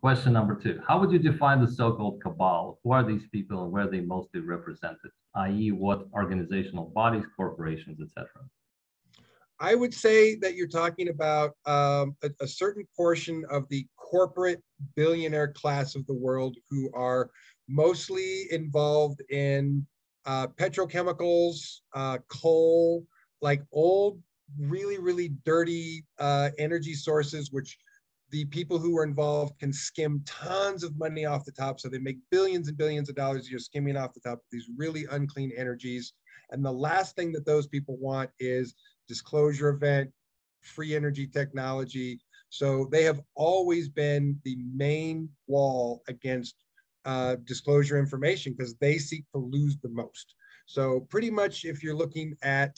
question number two. How would you define the so-called cabal? Who are these people and where are they mostly represented? I.e., what organizational bodies, corporations, etc. I would say that you're talking about um, a, a, certain portion of the corporate billionaire class of the world who are mostly involved in uh, petrochemicals, uh, coal, like old, really, really dirty uh, energy sources, which the people who are involved can skim tons of money off the top. So they make billions and billions of dollars a year skimming off the top of these really unclean energies. And the last thing that those people want is disclosure event, free energy technology. So they have always been the main wall against uh, disclosure information because they seek to lose the most. So pretty much if you're looking at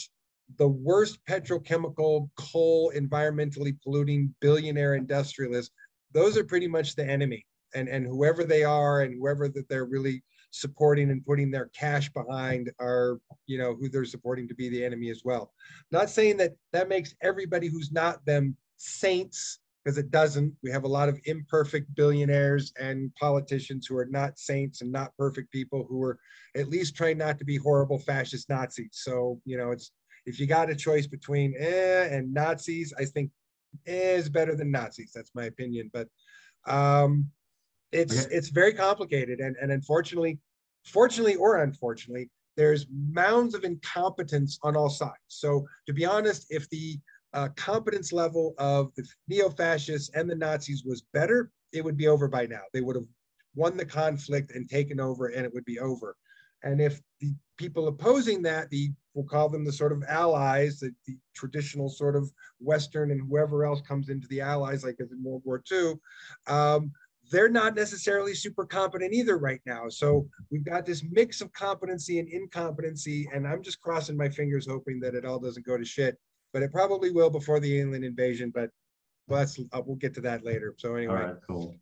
the worst petrochemical, coal, environmentally polluting billionaire industrialists, those are pretty much the enemy. And, and whoever they are and whoever that they're really supporting and putting their cash behind are, you know, who they're supporting to be the enemy as well. Not saying that that makes everybody who's not them saints, because it doesn't. We have a lot of imperfect billionaires and politicians who are not saints and not perfect people who are at least trying not to be horrible fascist Nazis. So, you know, it's if you got a choice between eh and Nazis, I think eh is better than Nazis. That's my opinion. But um, it's okay. it's very complicated and, and unfortunately fortunately or unfortunately there's mounds of incompetence on all sides so to be honest if the uh, competence level of the neo-fascists and the nazis was better it would be over by now they would have won the conflict and taken over and it would be over and if the people opposing that the we'll call them the sort of allies the, the traditional sort of western and whoever else comes into the allies like in world war ii um, they're not necessarily super competent either right now. So we've got this mix of competency and incompetency, and I'm just crossing my fingers hoping that it all doesn't go to shit. But it probably will before the alien invasion. But well, that's uh, we'll get to that later. So anyway. All right, cool.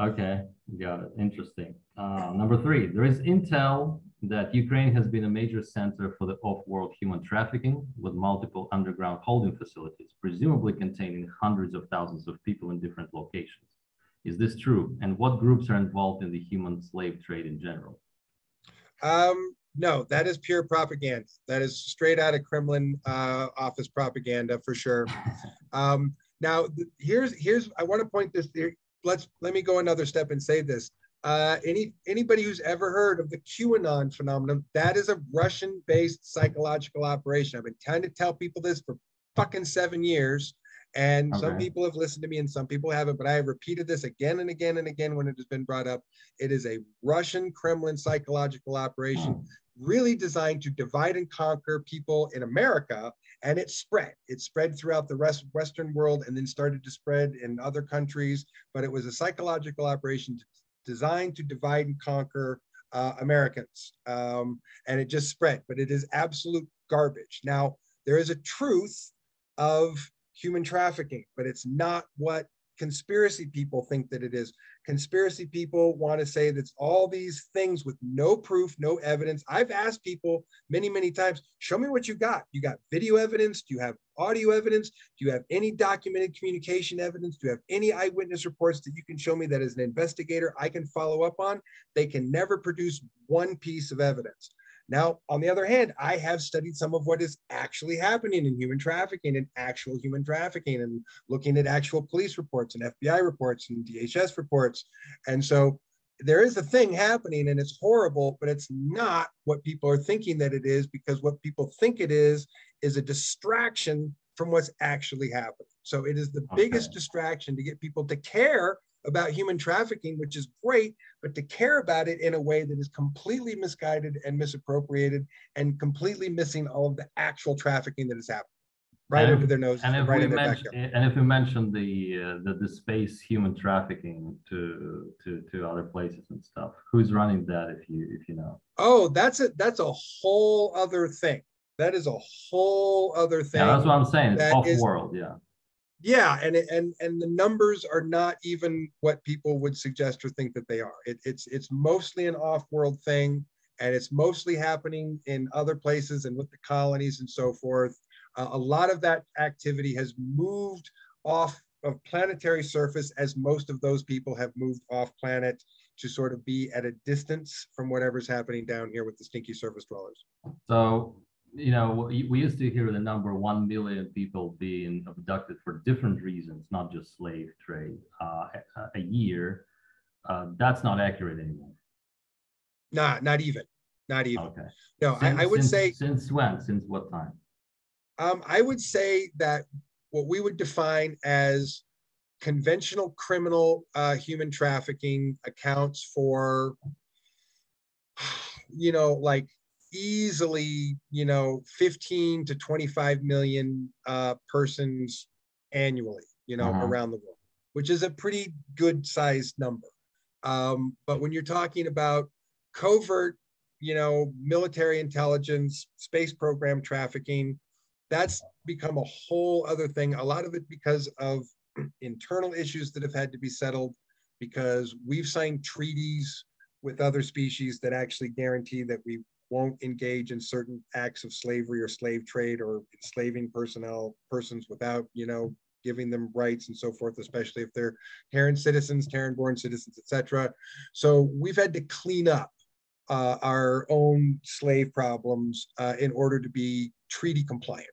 Okay, got it. Interesting. Uh, number three, there is intel that Ukraine has been a major center for the off-world human trafficking with multiple underground holding facilities, presumably containing hundreds of thousands of people in different locations. Is this true? And what groups are involved in the human slave trade in general? Um, no, that is pure propaganda. That is straight out of Kremlin uh, office propaganda for sure. Um, now, here's here's I want to point this. Let's let me go another step and say this. Uh, any anybody who's ever heard of the QAnon phenomenon, that is a Russian-based psychological operation. I've been trying to tell people this for fucking seven years. And okay. some people have listened to me and some people haven't, but I have repeated this again and again and again when it has been brought up. It is a Russian Kremlin psychological operation hmm. Really designed to divide and conquer people in America. And it spread. It spread throughout the rest Western world and then started to spread in other countries. But it was a psychological operation designed to divide and conquer uh, Americans. Um, and it just spread, but it is absolute garbage. Now, there is a truth of human trafficking, but it's not what conspiracy people think that it is. Conspiracy people want to say that's all these things with no proof, no evidence. I've asked people many, many times, show me what you got. You got video evidence? Do you have audio evidence? Do you have any documented communication evidence? Do you have any eyewitness reports that you can show me that as an investigator I can follow up on? They can never produce one piece of evidence. Now, on the other hand, I have studied some of what is actually happening in human trafficking and actual human trafficking and looking at actual police reports and FBI reports and DHS reports. And so there is a thing happening and it's horrible, but it's not what people are thinking that it is because what people think it is is a distraction from what's actually happening. So it is the okay. biggest distraction to get people to care about human trafficking, which is great, but to care about it in a way that is completely misguided and misappropriated and completely missing all of the actual trafficking that is happening. Right and under their nose and if right we mention, and if we mention the, uh, the the space human trafficking to to to other places and stuff who's running that if you if you know? Oh that's a that's a whole other thing. That is a whole other thing yeah, that's what i'm saying. It's off world yeah yeah and and and the numbers are not even what people would suggest or think that they are it, it's it's mostly an off-world thing and it's mostly happening in other places and with the colonies and so forth uh, a lot of that activity has moved off of planetary surface as most of those people have moved off planet to sort of be at a distance from whatever's happening down here with the stinky surface dwellers. So, you know, we used to hear the number 1 million people being abducted for different reasons, not just slave trade, uh, a, a year. Uh, that's not accurate anymore. Not, not even, not even. Okay. No, Since- I, I would since- say, Since when? Since what time? um, I would say that what we would define as conventional criminal, uh, human trafficking accounts for, you know, like easily, you know, 15 to 25 million, uh, persons annually, you know, Uh-huh. around the world, which is a pretty good sized number. Um, but when you're talking about covert, you know, military intelligence, space program trafficking, that's become a whole other thing. A lot of it because of internal issues that have had to be settled, because we've signed treaties with other species that actually guarantee that we won't engage in certain acts of slavery or slave trade or enslaving personnel persons without, you know, giving them rights and so forth, especially if they're Terran citizens, Terran-born citizens, etc. So we've had to clean up uh, our own slave problems uh, in order to be treaty compliant.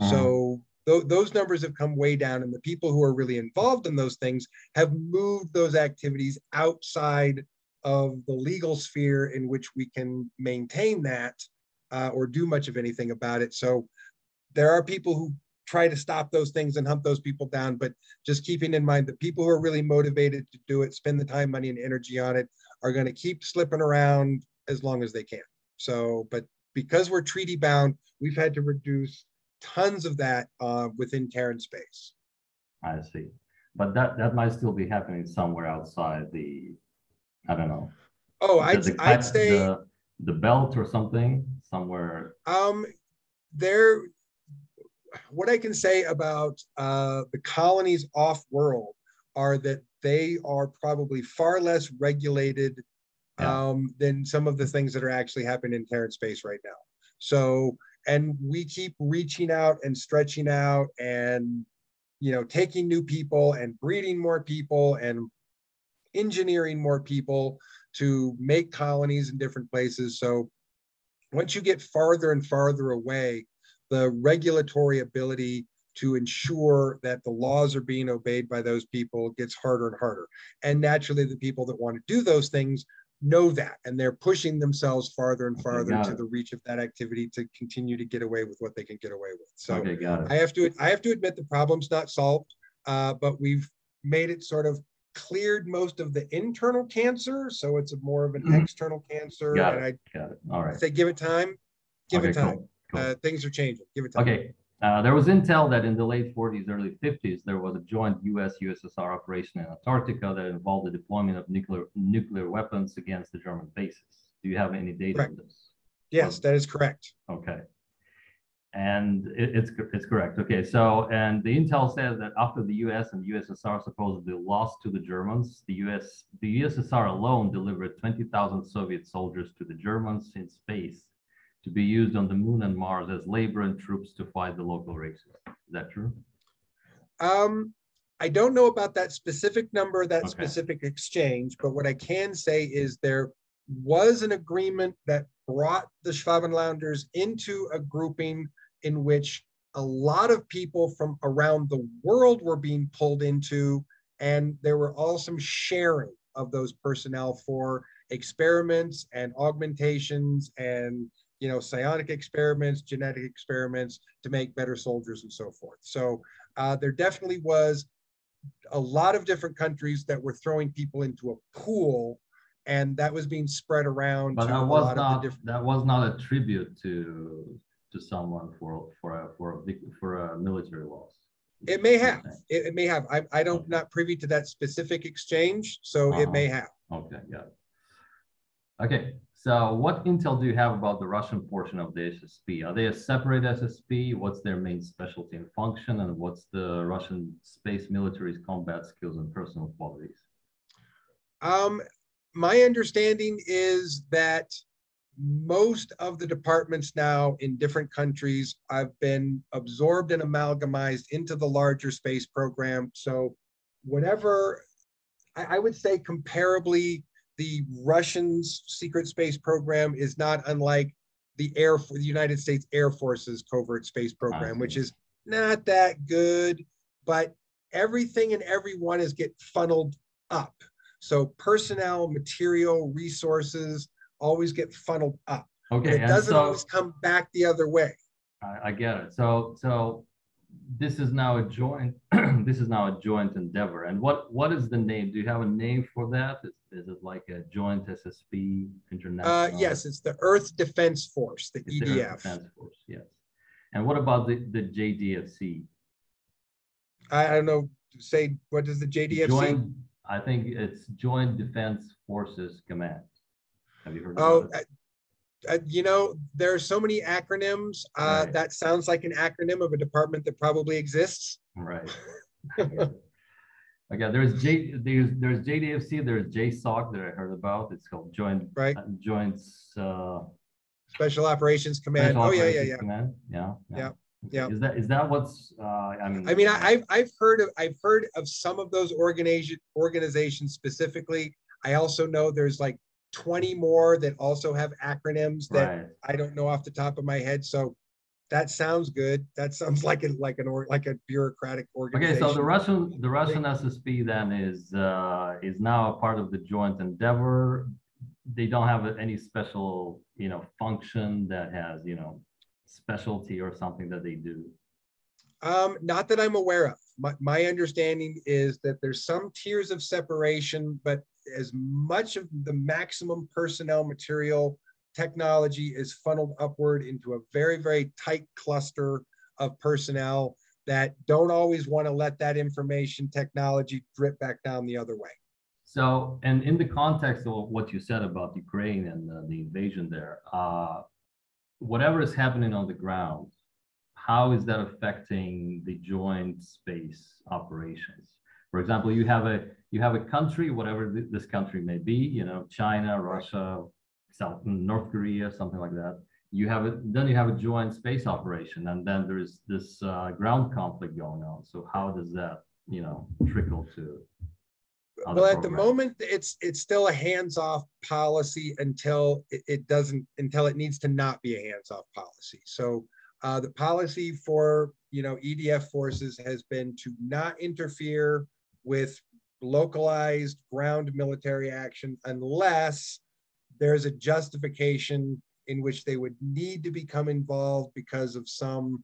Uh-huh. So tho- those numbers have come way down, and the people who are really involved in those things have moved those activities outside of the legal sphere in which we can maintain that uh, or do much of anything about it. So there are people who try to stop those things and hunt those people down, but just keeping in mind that people who are really motivated to do it, spend the time, money, and energy on it, are going to keep slipping around as long as they can. So, but because we're treaty bound, we've had to reduce tons of that uh, within Terran space. I see. But that, that might still be happening somewhere outside the, I don't know. Oh, I'd, I'd say The, the belt or something, somewhere. um, there. What I can say about uh, the colonies off world are that they are probably far less regulated Yeah. um, than some of the things that are actually happening in Terran space right now. So, and we keep reaching out and stretching out and, you know, taking new people and breeding more people and engineering more people to make colonies in different places. So once you get farther and farther away, the regulatory ability to ensure that the laws are being obeyed by those people gets harder and harder. And naturally, the people that want to do those things know that, and they're pushing themselves farther and farther got to it. the reach of that activity to continue to get away with what they can get away with. So Okay, got I have to, I have to admit the problem's not solved, uh, but we've made it sort of cleared most of the internal cancer. So it's a more of an Mhm. external cancer. Got and Got it. All I right. say, give it time, give Okay, it time. cool, cool. Uh, things are changing. Give it time. Okay, uh, there was intel that in the late 40s, early 50s, there was a joint US-USSR operation in Antarctica that involved the deployment of nuclear nuclear weapons against the German bases. Do you have any data on this? Yes, that is correct. Okay. And it, it's it's correct. Okay, so and the intel says that after the U.S. and USSR supposedly lost to the Germans, the U.S. the USSR alone delivered 20,000 Soviet soldiers to the Germans in space to be used on the moon and Mars as labor and troops to fight the local races. Is that true? Um, I don't know about that specific number, that Okay. specific exchange, but what I can say is there was an agreement that brought the Schwabenlanders into a grouping in which a lot of people from around the world were being pulled into, and there were all some sharing of those personnel for experiments and augmentations and you know psionic experiments genetic experiments to make better soldiers and so forth. So uh, there definitely was a lot of different countries that were throwing people into a pool and that was being spread around But that was not different that was not a tribute to to someone for for a for a for a military loss. it may have it, it may have i, I don't not privy to that specific exchange so it Uh-huh. may have Okay, got it. Okay, so what intel do you have about the Russian portion of the SSP? Are they a separate SSP? What's their main specialty and function? And what's the Russian space military's combat skills and personal qualities? Um, my understanding is that most of the departments now in different countries have been absorbed and amalgamized into the larger space program. So whatever, I, I would say comparably, the Russians' secret space program is not unlike the Air the United States Air Force's covert space program, which is not that good, but everything and everyone is get funneled up. So personnel, material, resources always get funneled up. Okay, it doesn't so, always come back the other way. I, I get it. So so this is now a joint this is now a joint endeavor. And what what is the name? Do you have a name for that? Is, is it like a joint ssp international? Uh, yes it's the earth defense force the it's edf the earth defense force yes. And what about the the jdfc i, I don't know say what does the jdfc joint, i think it's joint defense forces command have you heard of oh uh, you know, there are so many acronyms. Uh, right. That sounds like an acronym of a department that probably exists. Right. okay, there's J there's there's JDFC, there's JSOC that I heard about. It's called Joint right uh, Joints uh, Special Operations Command. Special oh Operations yeah, yeah, yeah. Command. Yeah, yeah. yeah. Yeah. Is that is that what's uh, I mean? I mean, I, have I've heard of I've heard of some of those organization organizations specifically. I also know there's like 20 more that also have acronyms that right. I don't know off the top of my head. So that sounds good. That sounds like a like an or like a bureaucratic organization. Okay, so the Russian the Russian SSP then is uh, is now a part of the joint endeavor. They don't have any special you know function that has you know specialty or something that they do. Um, not that I'm aware of. My, my understanding is that there's some tiers of separation, but as much of the maximum personnel material technology is funneled upward into a very, very tight cluster of personnel that don't always want to let that information technology drip back down the other way. So, and in the context of what you said about Ukraine and uh, the invasion there, uh, whatever is happening on the ground, how is that affecting the joint space operations? For example, you have a you have a country, whatever th this country may be, you know, China, Russia, South North Korea, something like that. You have it, then you have a joint space operation, and then there's this uh, ground conflict going on. So how does that, you know, trickle to? Well, at the moment, it's it's still a hands-off policy until it, it, doesn't until it needs to not be a hands-off policy. So uh, the policy for you know EDF forces has been to not interfere with localized ground military action unless there's a justification in which they would need to become involved because of some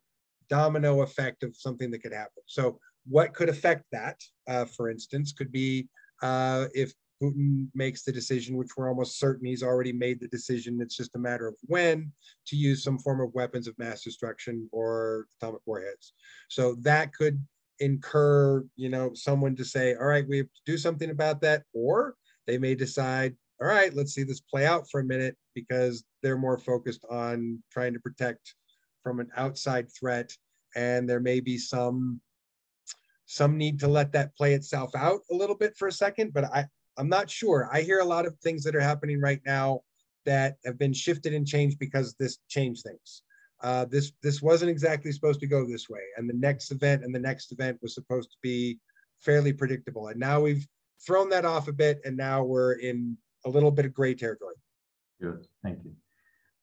domino effect of something that could happen. So, what could affect that, uh, for instance, could be uh, if Putin makes the decision, which we're almost certain he's already made the decision. It's just a matter of when to use some form of weapons of mass destruction or atomic warheads. So that could incur, you know, someone to say, all right, we have to do something about that. Or they may decide, all right, let's see this play out for a minute because they're more focused on trying to protect from an outside threat. And there may be some some need to let that play itself out a little bit for a second, but I, I'm not sure. I hear a lot of things that are happening right now that have been shifted and changed because this changed things. Uh, this this wasn't exactly supposed to go this way, and the next event and the next event was supposed to be fairly predictable. And now we've thrown that off a bit, and now we're in a little bit of gray territory. Good, thank you.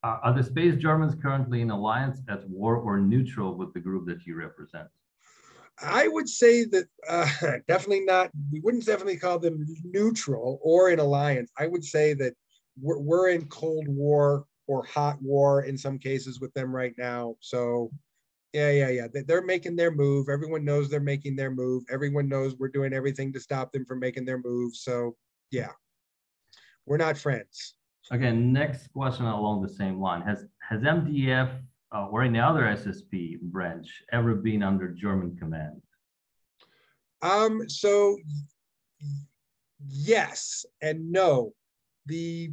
Uh, are the space Germans currently in alliance, at war, or neutral with the group that you represent? I would say that uh, definitely not. We wouldn't definitely call them neutral or in alliance. I would say that we're, we're in Cold War or hot war in some cases with them right now. So, yeah, yeah, yeah. They're making their move. Everyone knows they're making their move. Everyone knows we're doing everything to stop them from making their move. So, yeah, we're not friends. Okay, next question along the same line. Has has MDF uh, or any other SSP branch ever been under German command? Um, so yes and no. The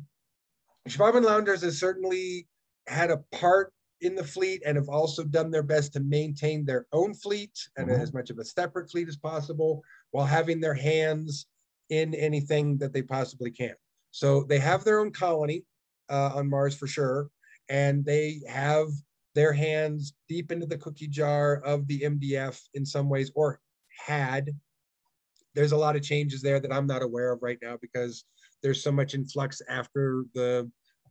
Schwabenlanders has certainly had a part in the fleet and have also done their best to maintain their own fleet and mm-hmm. as much of a separate fleet as possible while having their hands in anything that they possibly can. So they have their own colony uh, on Mars for sure, and they have their hands deep into the cookie jar of the MDF in some ways, or had. There's a lot of changes there that I'm not aware of right now because there's so much influx after the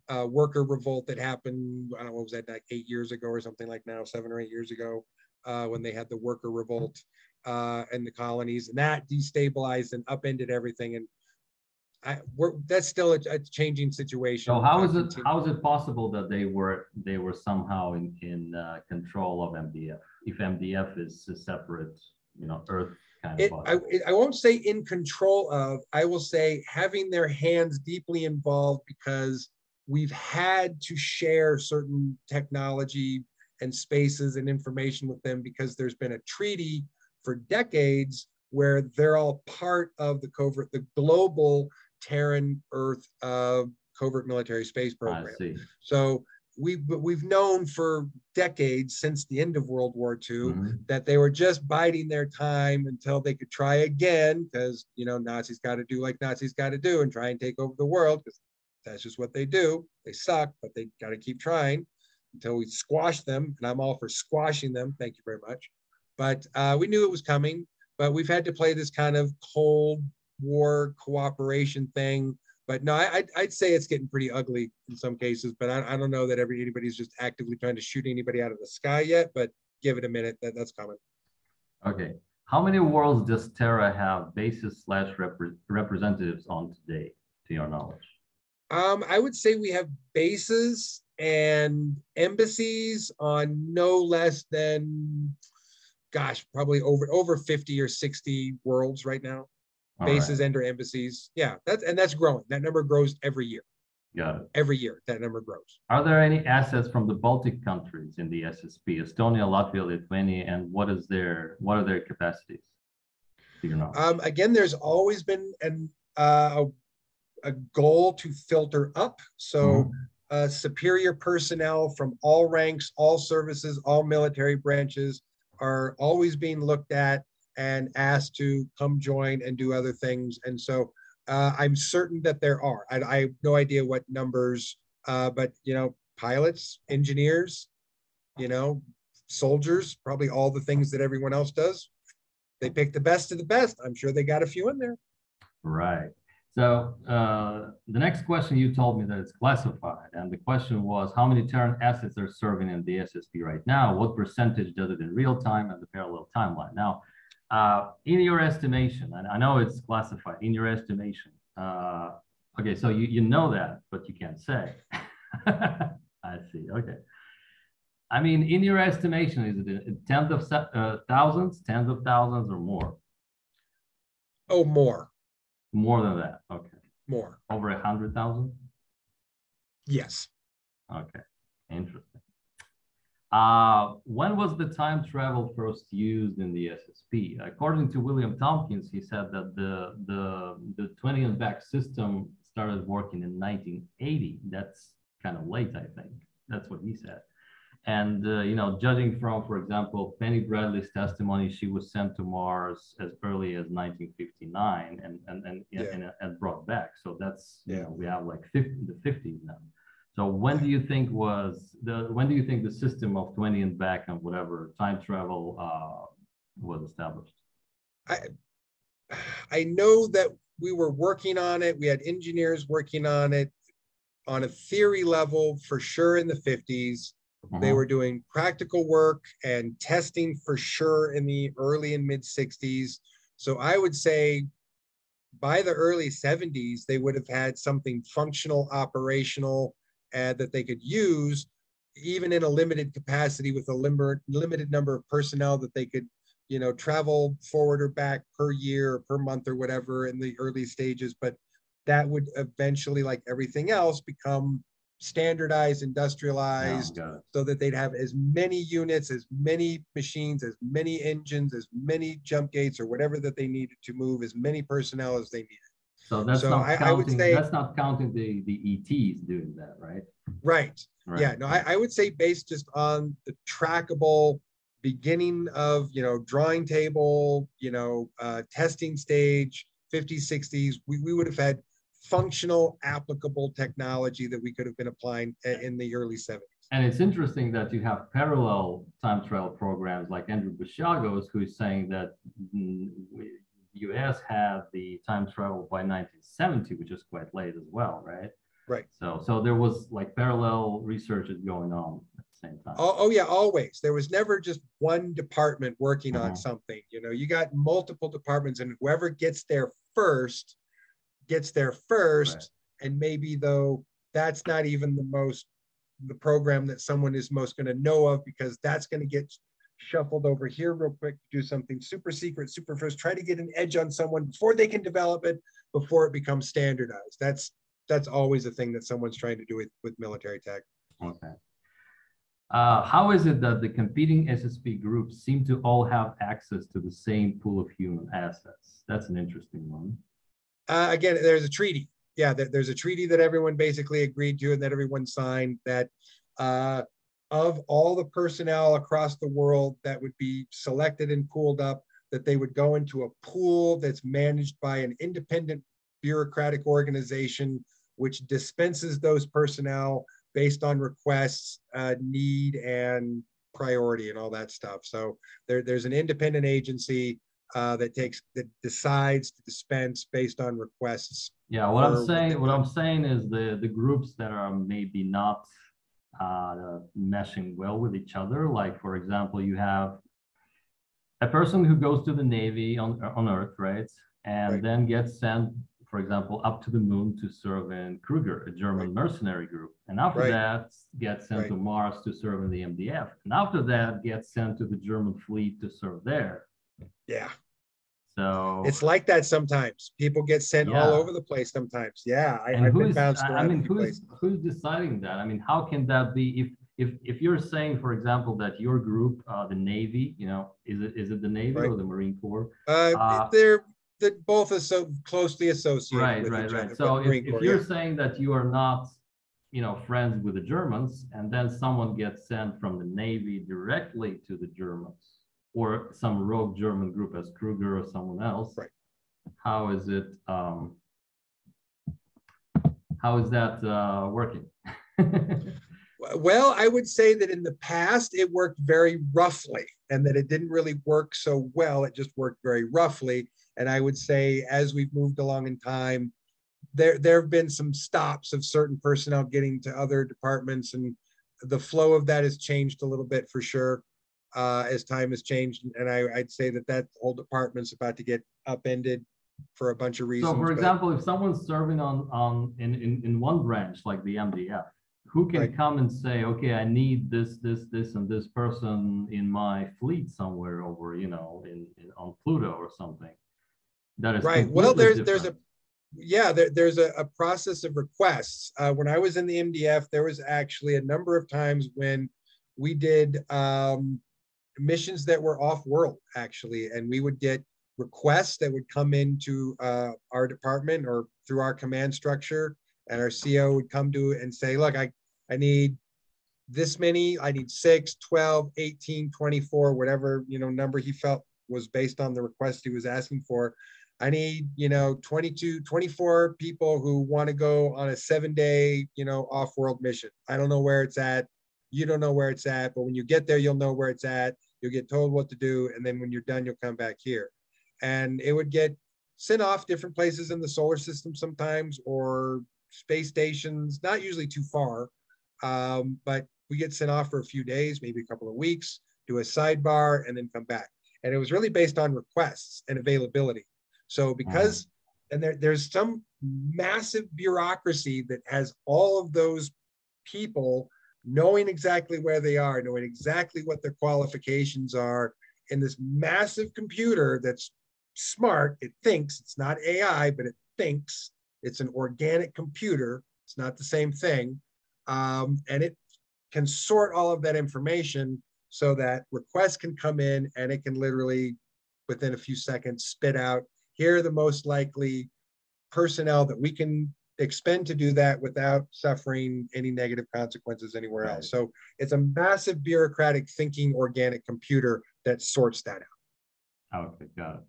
uh, worker revolt that happened. I don't know what was that like eight years ago or something like now, seven or eight years ago, uh, when they had the worker revolt uh, in the colonies, and that destabilized and upended everything. And I, we're that's still a, a changing situation. So how is it how is it possible that they were they were somehow in in uh, control of MDF if MDF is a separate you know Earth kind it, of I, it- I won't say in control of, I will say having their hands deeply involved because we've had to share certain technology and spaces and information with them because there's been a treaty for decades where they're all part of the covert, the global Terran Earth uh, covert military space program. So we've we've known for decades since the end of World War II Mhm. that they were just biding their time until they could try again because you know Nazis got to do like Nazis got to do and try and take over the world because that's just what they do. They suck, but they got to keep trying until we squash them. And I'm all for squashing them. Thank you very much. But uh, we knew it was coming. But we've had to play this kind of cold war cooperation thing. But no, I, I'd, I'd say it's getting pretty ugly in some cases. But I, I don't know that every anybody's just actively trying to shoot anybody out of the sky yet. But give it a minute. That, that's coming. Okay. How many worlds does Terra have bases slash repre- representatives on today, to your knowledge? Um, I would say we have bases and embassies on no less than, gosh, probably over over 50 or 60 worlds right now. All right, bases and or embassies. Yeah, that's and that's growing. That number grows every year. It. Every year, that number grows. Are there any assets from the Baltic countries in the SSP, Estonia, Latvia, Lithuania, and what is their what are their capacities? Do you know? Um, again, there's always been an uh, a, a goal to filter up. So Mhm. uh, superior personnel from all ranks, all services, all military branches are always being looked at and asked to come join and do other things. And so uh, I'm certain that there are. I, I have no idea what numbers, uh, but you know, pilots, engineers, you know, soldiers, probably all the things that everyone else does. They pick the best of the best. I'm sure they got a few in there. Right. So uh, the next question you told me that it's classified, and the question was how many Terran assets are serving in the SSP right now? What percentage does it in real time and the parallel timeline? Now, uh, in your estimation, and I know it's classified. In your estimation, uh, okay, so you you know that, but you can't say. I see. Okay. I mean, in your estimation, is it in tens of uh, thousands, tens of thousands, or more? Oh, more, More than that. Okay. more. Over a hundred thousand? Yes. Okay, interesting. Uh, when was the time travel first used in the SSP? According to William Tompkins, he said that the the the 20 and back system started working in 1980. That's kind of late, I think. That's what he said. And uh, you know, judging from, for example, Penny Bradley's testimony, she was sent to Mars as early as 1959 and and and, Yeah. and, and brought back. So that's you Yeah. know, we have like 50, the 50s now. So when do you think was the when do you think the system of 20 and back and whatever time travel uh, was established? I know that we were working on it. We had engineers working on it on a theory level for sure in the 50s. They Mhm. were doing practical work and testing for sure in the early and mid 60s. So I would say by the early 70s, they would have had something functional, operational, and that they could use even in a limited capacity with a limber, limited number of personnel that they could, you know, travel forward or back per year or per month or whatever in the early stages. But that would eventually, like everything else, become standardized, industrialized, oh, got so that they'd have as many units, as many machines, as many engines, as many jump gates or whatever that they needed to move, as many personnel as they needed. So that's So not I- I would counting. say- that's not counting the the ETs doing that, right? Right. Right. Yeah, no, I, I would say based just on the trackable beginning of, you know, drawing table, you know, uh, testing stage, 50s, 60s, we, we would have had functional, applicable technology that we could have been applying in the early 70s. And it's interesting that you have parallel time trial programs like Andrew Basiago's, who is saying that the US had the time travel by 1970, which is quite late as well, right? Right. So, so there was like parallel researches going on at the same time. Oh, oh yeah, always. There was never just one department working uh-huh. on something. You know, you got multiple departments, and whoever gets there first gets there first. Right. And maybe though that's not even the most the program that someone is most going to know of because that's going to get shuffled over here real quick to do something super secret, super first. Try to get an edge on someone before they can develop it, before it becomes standardized. That's that's always a thing that someone's trying to do with, with military tech. Okay. Uh, how is it that the competing SSP groups seem to all have access to the same pool of human assets? That's an interesting one. Uh, again, there's a treaty. Yeah, there's a treaty that everyone basically agreed to and that everyone signed that uh, of all the personnel across the world that would be selected and pooled up, that they would go into a pool that's managed by an independent bureaucratic organization which dispenses those personnel based on requests, uh, need, and priority, and all that stuff. So there, there's an independent agency uh, that takes that decides to dispense based on requests. Yeah, what I'm saying, what I'm saying is the the groups that are maybe not uh, meshing well with each other. Like for example, you have a person who goes to the Navy on on Earth, right, and right. then gets sent for example, up to the moon to serve in Kruger, a German right. mercenary group. And after right. that, gets sent to Mars to serve in the MDF. And after that, gets sent to the German fleet to serve there. Yeah. So it's like that sometimes. People get sent yeah. all over the place sometimes. Yeah. I, have been bounced around. I mean, who's, who's deciding that? I mean, how can that be if if if you're saying, for example, that your group, uh, the Navy, you know, is it is it the Navy right. or the Marine Corps? Uh, uh, they're that both are so closely associated. Right, with right, each right. Other, so if, if you're yeah. saying that you are not, you know, friends with the Germans, and then someone gets sent from the Navy directly to the Germans, or some rogue German group as Kruger or someone else, right? How is it? Um, how is that uh, working? well, I would say that in the past it worked very roughly, and that it didn't really work so well. It just worked very roughly and I would say as we've moved along in time, there there have been some stops of certain personnel getting to other departments, and the flow of that has changed a little bit for sure uh, as time has changed. And I, would say that that whole department's about to get upended for a bunch of reasons. So, for example, if someone's serving on on in, in in one branch like the MDF, who can right. come and say, okay, I need this, this, this, and this person in my fleet somewhere over, you know, in, in on Pluto or something? That is right. Well, there's different. there's a yeah there, there's a, a, process of requests. Uh, when I was in the MDF, there was actually a number of times when we did um, missions that were off world actually, and we would get requests that would come into uh, our department or through our command structure, and our CO would come to and say, look, I I need this many, I need 6, 12, 18, 24, whatever, you know, number he felt was based on the request he was asking for. I need, you know, 22, 24 people who want to go on a seven day, you know, off world mission. I don't know where it's at. You don't know where it's at, but when you get there, you'll know where it's at. You'll get told what to do. And then when you're done, you'll come back here. And it would get sent off different places in the solar system sometimes or space stations, not usually too far. Um, but we get sent off for a few days, maybe a couple of weeks, do a sidebar, and then come back. And it was really based on requests and availability. So because mm. and there, there's some massive bureaucracy that has all of those people knowing exactly where they are, knowing exactly what their qualifications are in this massive computer that's smart. It thinks it's not AI, but it thinks it's an organic computer. It's not the same thing. Um, and it can sort all of that information so that requests can come in and it can literally within a few seconds spit out here are the most likely personnel that we can expend to do that without suffering any negative consequences anywhere right. else. So it's a massive bureaucratic thinking organic computer that sorts that out. Okay, got it.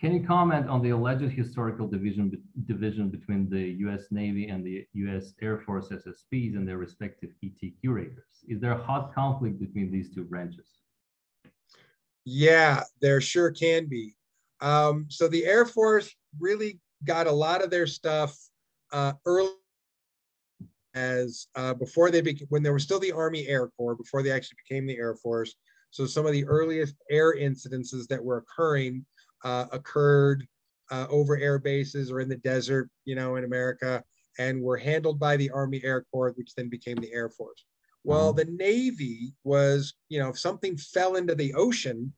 Can you comment on the alleged historical division division between the U.S. Navy and the U.S. Air Force SSPs and their respective ET curators? Is there a hot conflict between these two branches? Yeah, there sure can be. Um, so the Air Force really got a lot of their stuff uh, early as uh, before they became when there was still the Army Air Corps before they actually became the Air Force. So some of the earliest air incidences that were occurring uh, occurred uh, over air bases or in the desert, you know, in America, and were handled by the Army Air Corps, which then became the Air Force. Well, the Navy was, you know, if something fell into the ocean,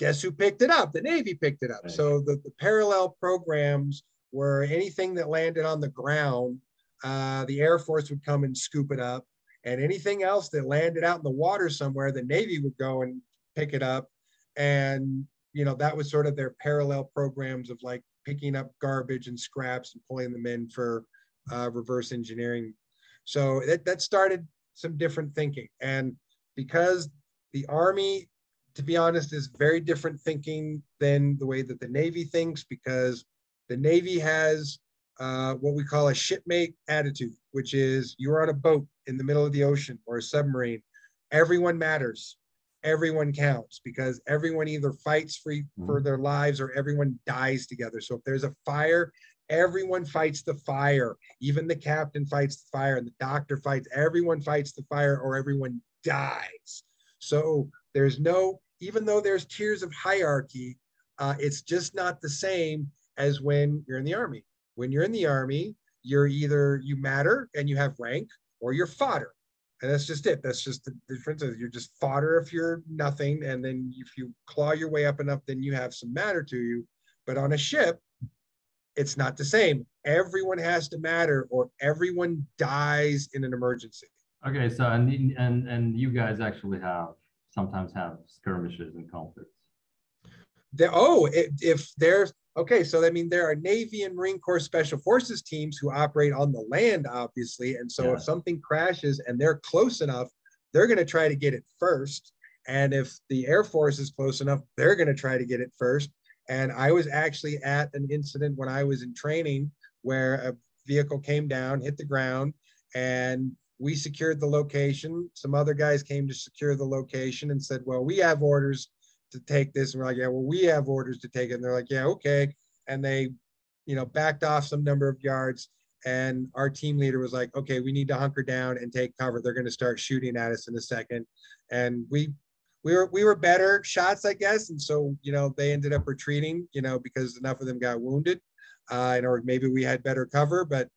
guess who picked it up? The Navy picked it up. Right. So the, the parallel programs were anything that landed on the ground, uh, the Air Force would come and scoop it up. And anything else that landed out in the water somewhere, the Navy would go and pick it up. And, you know, that was sort of their parallel programs of like picking up garbage and scraps and pulling them in for uh, reverse engineering. So that, that started some different thinking. And because the Army, to be honest, is very different thinking than the way that the Navy thinks, because the Navy has uh, what we call a shipmate attitude, which is you're on a boat in the middle of the ocean or a submarine. Everyone matters. Everyone counts because everyone either fights for, for their lives or everyone dies together. So if there's a fire, everyone fights the fire. Even the captain fights the fire and the doctor fights. Everyone fights the fire or everyone dies. So there's no, even though there's tiers of hierarchy, uh, it's just not the same as when you're in the army. When you're in the army, you're either you matter and you have rank or you're fodder. And that's just it. That's just the difference. Is you're just fodder if you're nothing. And then if you claw your way up enough, then you have some matter to you. But on a ship, it's not the same. Everyone has to matter or everyone dies in an emergency. Okay, so and and and you guys actually have sometimes have skirmishes and conflicts. There, oh, if, if there's okay, so I mean there are Navy and Marine Corps Special Forces teams who operate on the land, obviously, and so Yeah. if something crashes and they're close enough, they're going to try to get it first. And if the Air Force is close enough, they're going to try to get it first. And I was actually at an incident when I was in training where a vehicle came down, hit the ground, and we secured the location. Some other guys came to secure the location and said, Well, we have orders to take this. And we're like, Yeah, well, we have orders to take it. And they're like, Yeah, okay. And they, you know, backed off some number of yards. And our team leader was like, Okay, we need to hunker down and take cover. They're going to start shooting at us in a second. And we, we were we were better shots, I guess, and so you know they ended up retreating, you know, because enough of them got wounded, uh, and or maybe we had better cover, but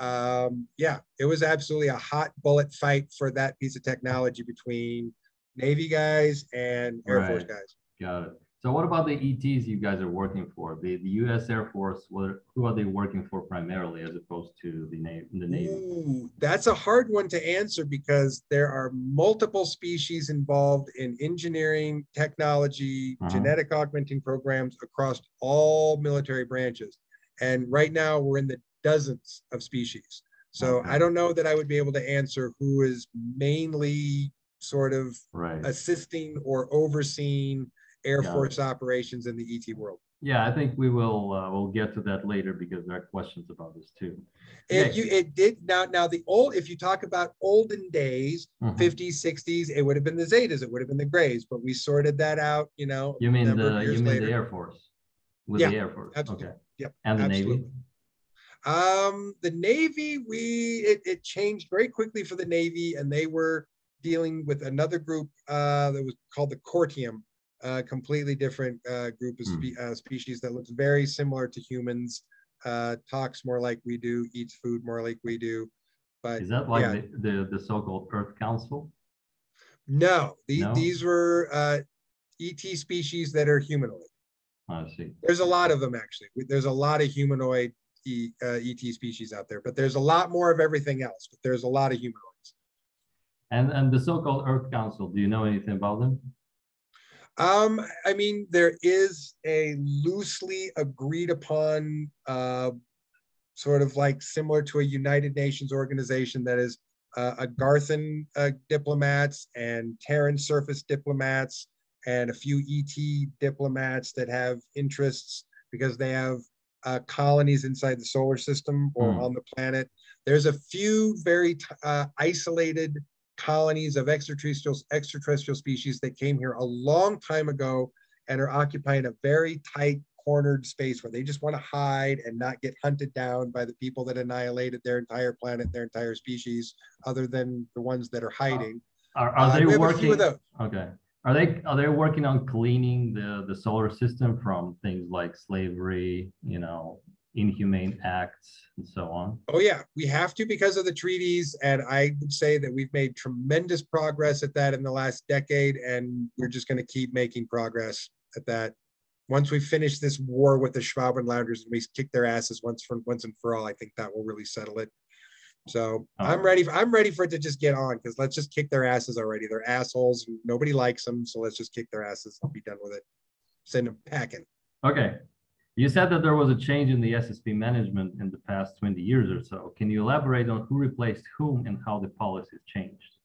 um, yeah, it was absolutely a hot bullet fight for that piece of technology between Navy guys and Air Force guys. Got it. So what about the ETs you guys are working for? The the U.S. Air Force. What who are they working for primarily, as opposed to the Navy? The Navy. Ooh, that's a hard one to answer because there are multiple species involved in engineering, technology, Uh-huh. genetic augmenting programs across all military branches. And right now we're in the dozens of species. So Okay. I don't know that I would be able to answer who is mainly sort of Right. assisting or overseeing Air it. Force operations in the ET world. Yeah, I think we will uh, we'll get to that later because there are questions about this too. It, Okay. you, it did now. Now the old, if you talk about olden days, Mhm. 50s, 60s, it would have been the Zetas, it would have been the Grays, but we sorted that out, you know. You mean the you mean later. the Air Force? With Yeah, the Air Force. absolutely. Okay. Yep, And the Navy. Um, the Navy, we it, it changed very quickly for the Navy, and they were dealing with another group uh, that was called the Cortium, a completely different uh, group of spe- uh, species that looks very similar to humans, uh, talks more like we do, eats food more like we do. But Is that like yeah. the, the the so-called Earth Council? No, the, No? these were uh, ET species that are humanoid. I see. There's a lot of them actually. There's a lot of humanoid e, uh, ET species out there, but there's a lot more of everything else. But there's a lot of humanoids. And and the so-called Earth Council. Do you know anything about them? Um, I mean, there is a loosely agreed upon, uh, sort of like similar to a United Nations organization that is uh, Agarthan uh, diplomats and Terran surface diplomats and a few ET diplomats that have interests because they have uh, colonies inside the solar system or Hmm. on the planet. There's a few very uh, isolated colonies of extraterrestrial extraterrestrial species that came here a long time ago and are occupying a very tight cornered space where they just want to hide and not get hunted down by the people that annihilated their entire planet, their entire species, other than the ones that are hiding. Are, are Uh, they we have a few working? Okay. Are they are they working on cleaning the the solar system from things like slavery, you know, inhumane acts, and so on? Oh yeah, we have to because of the treaties, and I would say that we've made tremendous progress at that in the last decade, and we're just going to keep making progress at that. Once we finish this war with the Schwabenlanders and we kick their asses once for once and for all, I think that will really settle it. So I'm Oh. ready. I'm ready for it to just get on because let's just kick their asses already. They're assholes. Nobody likes them, so let's just kick their asses and be done with it. Send them packing. Okay. You said that there was a change in the SSP management in the past 20 years or so. Can you elaborate on who replaced whom and how the policies changed?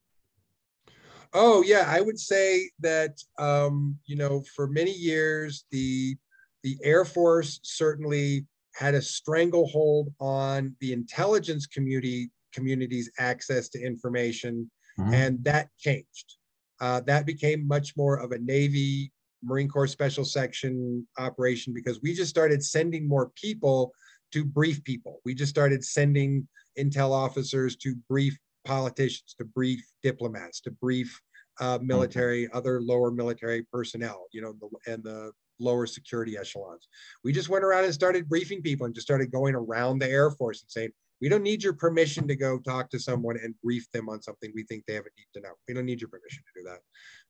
Oh yeah, I would say that um, you know for many years the the Air Force certainly had a stranglehold on the intelligence community community's access to information, Mhm. and that changed. Uh, that became much more of a Navy Marine Corps Special Section operation because we just started sending more people to brief people. We just started sending intel officers to brief politicians, to brief diplomats, to brief uh, military, other lower military personnel, you know, the, and the lower security echelons. We just went around and started briefing people and just started going around the Air Force and saying, we don't need your permission to go talk to someone and brief them on something we think they have a need to know. We don't need your permission to do that.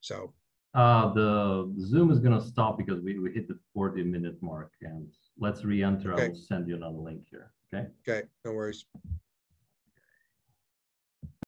So, Uh, the Zoom is gonna stop because we, we hit the 40 minute mark and let's re-enter. I will send you another link here. Okay. okay, no worries.